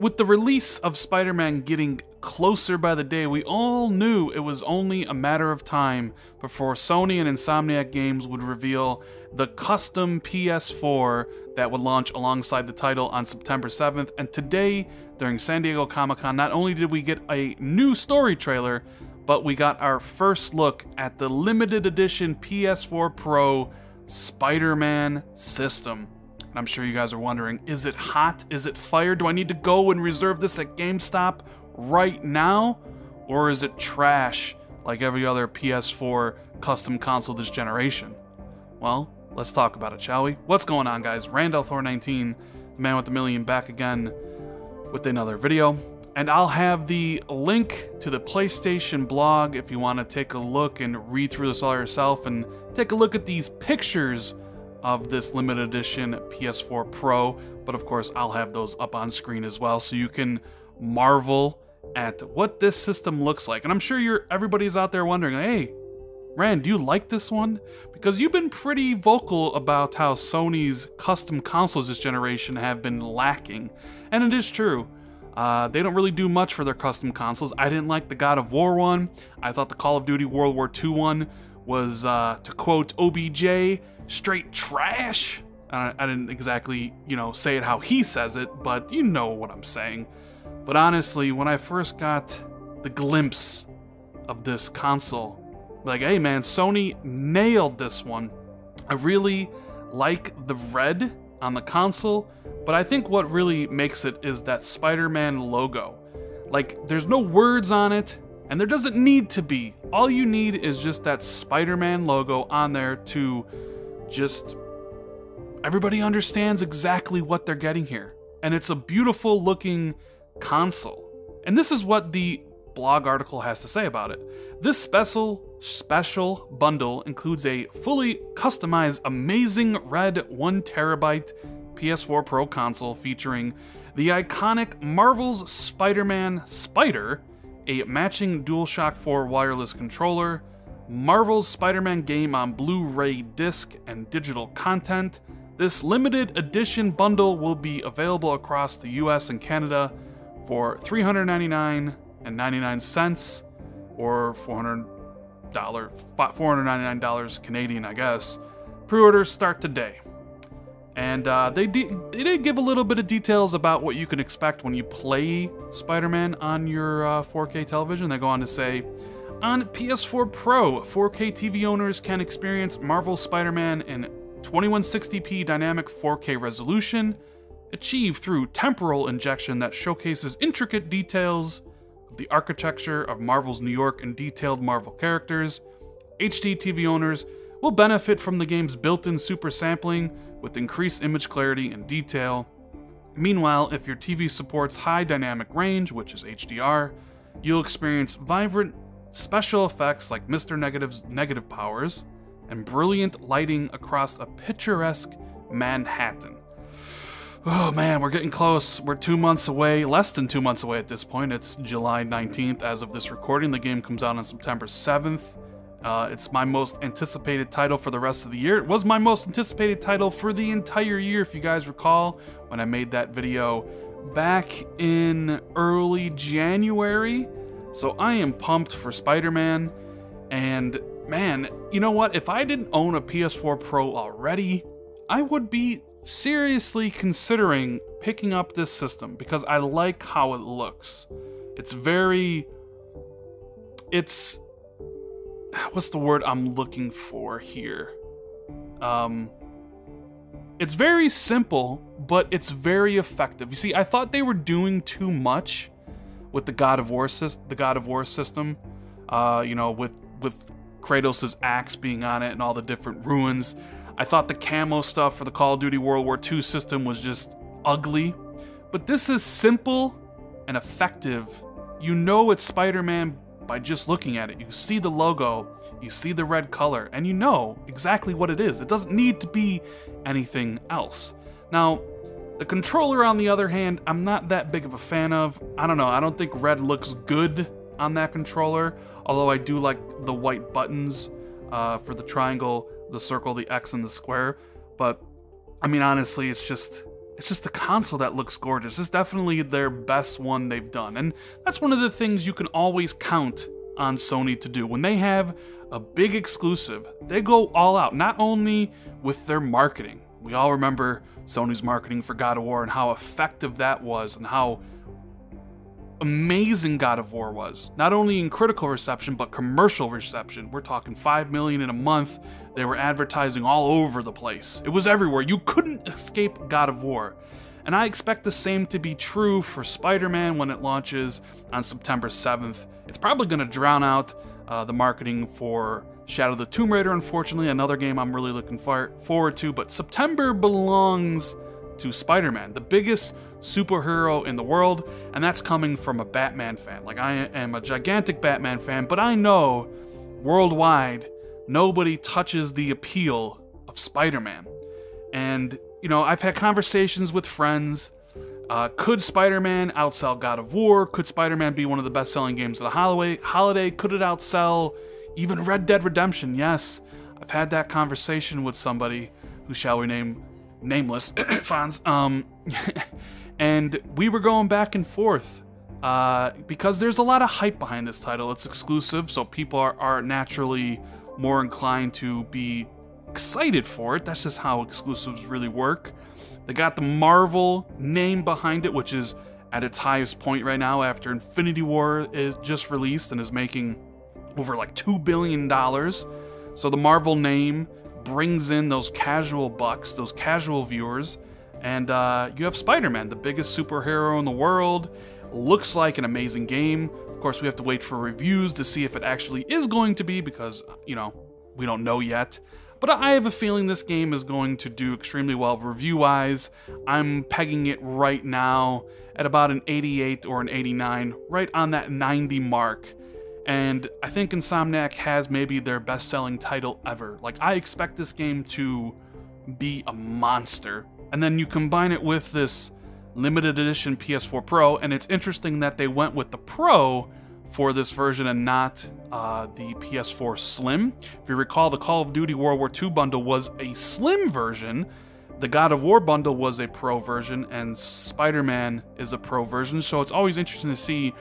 with the release of Spider Man getting closer by the day, we all knew it was only a matter of time before Sony and Insomniac Games would reveal the custom PS4 that would launch alongside the title on September 7th. And today, during San Diego Comic Con, not only did we get a new story trailer, but we got our first look at the limited edition PS4 Pro Spider Man system. I'm sure you guys are wondering is it hot? Is it fire? Do I need to go and reserve this at GameStop right now? Or is it trash like every other PS4 custom console this generation? Well, let's talk about it, shall we? What's going on, guys? Randall Thor 19, the man with the million, back again with another video. And I'll have the link to the PlayStation blog if you want to take a look and read through this all yourself and take a look at these pictures of this limited edition PS4 Pro. But of course, I'll have those up on screen as well so you can marvel at what this system looks like. And I'm sure you're everybody's out there wondering, hey, Rand, do you like this one? Because you've been pretty vocal about how Sony's custom consoles this generation have been lacking. And it is true. Uh, they don't really do much for their custom consoles. I didn't like the God of War one. I thought the Call of Duty World War II one was, uh, to quote OBJ, straight trash. I didn't exactly, you know, say it how he says it, but you know what I'm saying. But honestly, when I first got the glimpse of this console, like, hey man, Sony nailed this one. I really like the red on the console, but I think what really makes it is that Spider Man logo. Like, there's no words on it, and there doesn't need to be. All you need is just that Spider Man logo on there to just. Everybody understands exactly what they're getting here. And it's a beautiful looking console. And this is what the blog article has to say about it. This special special bundle includes a fully customized amazing red 1 terabyte PS4 Pro console featuring the iconic Marvel's Spider-Man Spider, a matching DualShock 4 wireless controller, Marvel's Spider-Man game on Blu-ray disc and digital content. This limited edition bundle will be available across the US and Canada for $399.99 or 400 dollar $499 Canadian, I guess. Pre-orders start today. And uh, they, de- they did give a little bit of details about what you can expect when you play Spider-Man on your uh, 4K television. They go on to say, on PS4 Pro, 4K TV owners can experience Marvel Spider-Man in 2160p dynamic 4K resolution, achieved through temporal injection that showcases intricate details of the architecture of Marvel's New York and detailed Marvel characters. HD TV owners will benefit from the game's built in super sampling with increased image clarity and detail. Meanwhile, if your TV supports high dynamic range, which is HDR, you'll experience vibrant special effects like Mr. Negative's negative powers and brilliant lighting across a picturesque Manhattan. Oh man, we're getting close. We're two months away, less than two months away at this point. It's July 19th as of this recording. The game comes out on September 7th. Uh, it's my most anticipated title for the rest of the year. It was my most anticipated title for the entire year, if you guys recall, when I made that video back in early January. So I am pumped for Spider Man. And man, you know what? If I didn't own a PS4 Pro already, I would be seriously considering picking up this system because I like how it looks. It's very. It's. What's the word I'm looking for here? Um. It's very simple, but it's very effective. You see, I thought they were doing too much with the God of War system, the God of War system. Uh, you know, with with Kratos' axe being on it and all the different ruins. I thought the camo stuff for the Call of Duty World War II system was just ugly. But this is simple and effective. You know it's Spider Man by just looking at it. You see the logo, you see the red color, and you know exactly what it is. It doesn't need to be anything else. Now, the controller, on the other hand, I'm not that big of a fan of. I don't know, I don't think red looks good on that controller, although I do like the white buttons uh, for the triangle the circle, the X, and the square. But I mean, honestly, it's just it's just the console that looks gorgeous. It's definitely their best one they've done. And that's one of the things you can always count on Sony to do. When they have a big exclusive, they go all out, not only with their marketing. We all remember Sony's marketing for God of War and how effective that was and how amazing God of War was. Not only in critical reception, but commercial reception. We're talking 5 million in a month. They were advertising all over the place. It was everywhere. You couldn't escape God of War. And I expect the same to be true for Spider Man when it launches on September 7th. It's probably going to drown out uh, the marketing for Shadow the Tomb Raider, unfortunately, another game I'm really looking forward to. But September belongs to Spider Man, the biggest superhero in the world, and that's coming from a Batman fan. Like, I am a gigantic Batman fan, but I know worldwide nobody touches the appeal of Spider Man. And, you know, I've had conversations with friends. Uh, could Spider Man outsell God of War? Could Spider Man be one of the best selling games of the? Holiday? Could it outsell even Red Dead Redemption? Yes. I've had that conversation with somebody who shall we name nameless fans. Um, and we were going back and forth uh, because there's a lot of hype behind this title. It's exclusive, so people are, are naturally more inclined to be excited for it. That's just how exclusives really work. They got the Marvel name behind it, which is at its highest point right now after Infinity War is just released and is making over like $2 billion. So the Marvel name brings in those casual bucks, those casual viewers, and uh, you have Spider Man, the biggest superhero in the world. Looks like an amazing game. Of course, we have to wait for reviews to see if it actually is going to be because, you know, we don't know yet. But I have a feeling this game is going to do extremely well review wise. I'm pegging it right now at about an 88 or an 89, right on that 90 mark. And I think Insomniac has maybe their best selling title ever. Like, I expect this game to be a monster. And then you combine it with this limited edition PS4 Pro, and it's interesting that they went with the Pro for this version and not uh, the PS4 Slim. If you recall, the Call of Duty World War II bundle was a Slim version. The God of War bundle was a Pro version, and Spider Man is a Pro version. So it's always interesting to see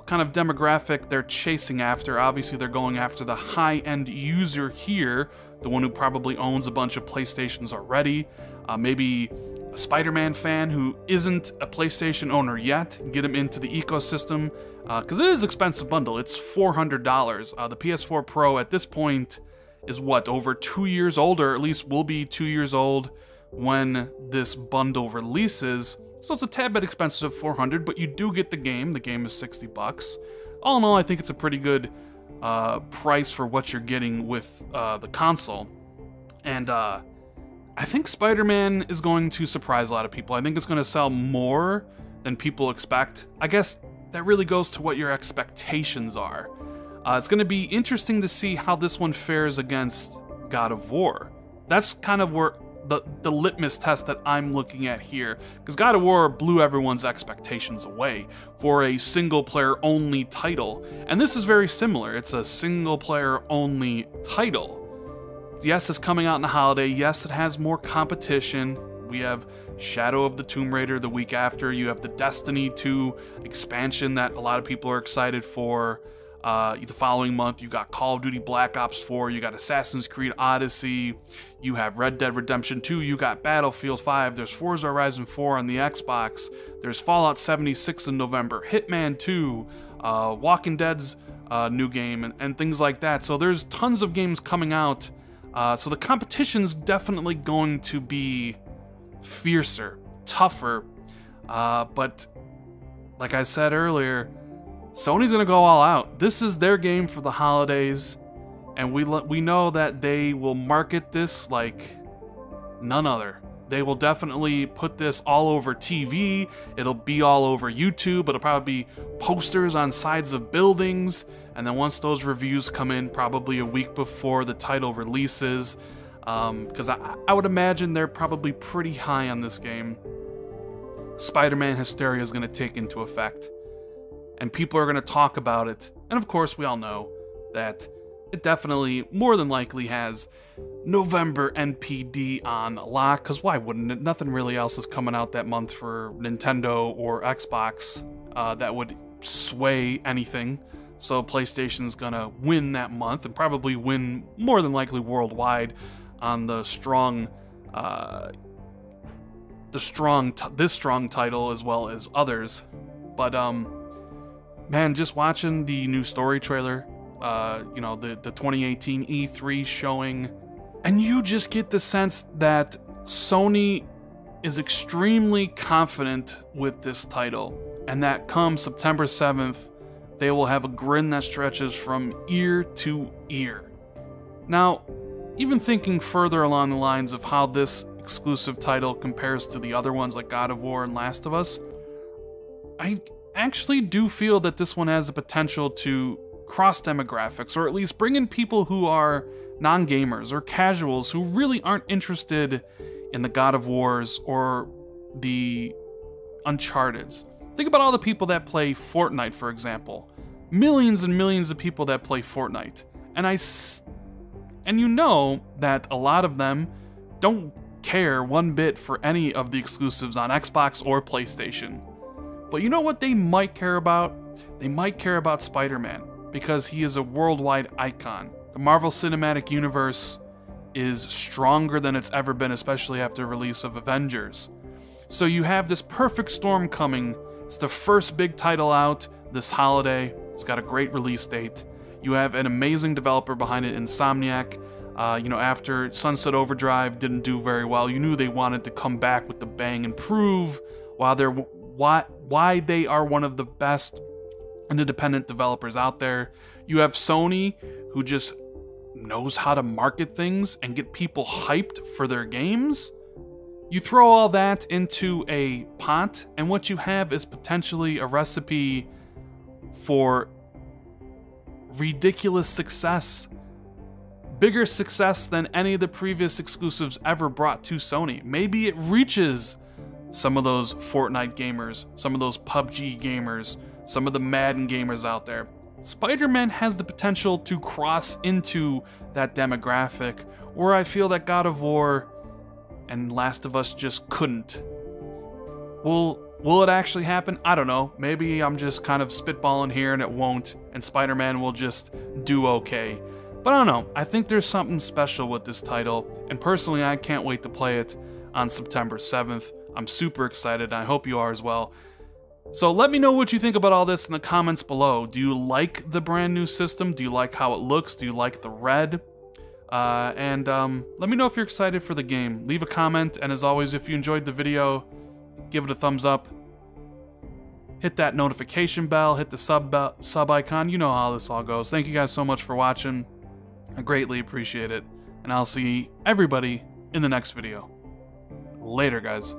what kind of demographic they're chasing after. Obviously, they're going after the high end user here, the one who probably owns a bunch of PlayStations already. Uh, maybe a Spider Man fan who isn't a PlayStation owner yet, get him into the ecosystem. Because uh, it is expensive bundle, it's $400. Uh, the PS4 Pro at this point is what, over two years old, or at least will be two years old when this bundle releases. So it's a tad bit expensive, 400, but you do get the game. The game is 60 bucks. All in all, I think it's a pretty good uh, price for what you're getting with uh, the console. And uh, I think Spider-Man is going to surprise a lot of people. I think it's going to sell more than people expect. I guess that really goes to what your expectations are. Uh, it's going to be interesting to see how this one fares against God of War. That's kind of where the, the litmus test that I'm looking at here. Because God of War blew everyone's expectations away for a single player only title. And this is very similar. It's a single player only title. Yes, it's coming out in the holiday. Yes, it has more competition. We have Shadow of the Tomb Raider the week after. You have the Destiny 2 expansion that a lot of people are excited for. Uh, the following month, you got Call of Duty Black Ops 4, you got Assassin's Creed Odyssey, you have Red Dead Redemption 2, you got Battlefield 5, there's Forza Horizon 4 on the Xbox, there's Fallout 76 in November, Hitman 2, uh, Walking Dead's uh, new game, and, and, things like that. So there's tons of games coming out. Uh, so the competition's definitely going to be fiercer, tougher. Uh, but like I said earlier, Sony's gonna go all out. This is their game for the holidays, and we we know that they will market this like none other. They will definitely put this all over TV. It'll be all over YouTube. It'll probably be posters on sides of buildings. And then once those reviews come in, probably a week before the title releases, because um, I, I would imagine they're probably pretty high on this game. Spider Man hysteria is going to take into effect and people are going to talk about it. And of course, we all know that it definitely, more than likely, has November NPD on lock, because why wouldn't it? Nothing really else is coming out that month for Nintendo or Xbox uh, that would sway anything. So PlayStation's gonna win that month and probably win more than likely worldwide on the strong, uh, the strong, this strong title as well as others. But um, man, just watching the new story trailer, uh, you know, the the 2018 E3 showing, and you just get the sense that Sony is extremely confident with this title, and that come September 7th they will have a grin that stretches from ear to ear. Now, even thinking further along the lines of how this exclusive title compares to the other ones like God of War and Last of Us, I actually do feel that this one has the potential to cross demographics, or at least bring in people who are non gamers or casuals who really aren't interested in the God of Wars or the Uncharted's. Think about all the people that play Fortnite, for example. Millions and millions of people that play Fortnite. And I s- and you know that a lot of them don't care one bit for any of the exclusives on Xbox or PlayStation. But you know what they might care about? They might care about Spider-Man because he is a worldwide icon. The Marvel Cinematic Universe is stronger than it's ever been, especially after the release of Avengers. So you have this perfect storm coming it's the first big title out this holiday. It's got a great release date. You have an amazing developer behind it, Insomniac. Uh, you know, after Sunset Overdrive didn't do very well, you knew they wanted to come back with the bang and prove while they're why why they are one of the best independent developers out there. You have Sony, who just knows how to market things and get people hyped for their games. You throw all that into a pot, and what you have is potentially a recipe for ridiculous success. Bigger success than any of the previous exclusives ever brought to Sony. Maybe it reaches some of those Fortnite gamers, some of those PUBG gamers, some of the Madden gamers out there. Spider Man has the potential to cross into that demographic, where I feel that God of War and Last of Us just couldn't. Will will it actually happen? I don't know. Maybe I'm just kind of spitballing here and it won't, and Spider-Man will just do okay. But I don't know. I think there's something special with this title, and personally, I can't wait to play it on September 7th. I'm super excited, I hope you are as well. So let me know what you think about all this in the comments below. Do you like the brand new system? Do you like how it looks? Do you like the red? Uh, and um, let me know if you're excited for the game. Leave a comment, and as always, if you enjoyed the video, give it a thumbs up. Hit that notification bell, hit the sub, be sub icon. You know how this all goes. Thank you guys so much for watching. I greatly appreciate it. And I'll see everybody in the next video. Later, guys.